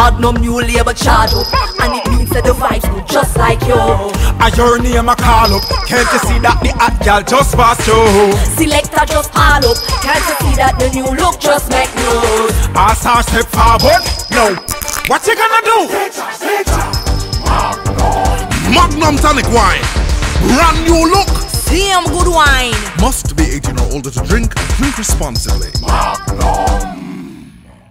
Magnum new label charge up And it means that the vibes good just like you I your name a call up Can't you see that the hot gal just passed you? Selector just all up Can't you see that the new look just make news I saw step forward No What you gonna do? Magnum Tonic Wine. Brand new look. Damn good wine Must be 18 or older to drink. Drink responsibly. Magnum.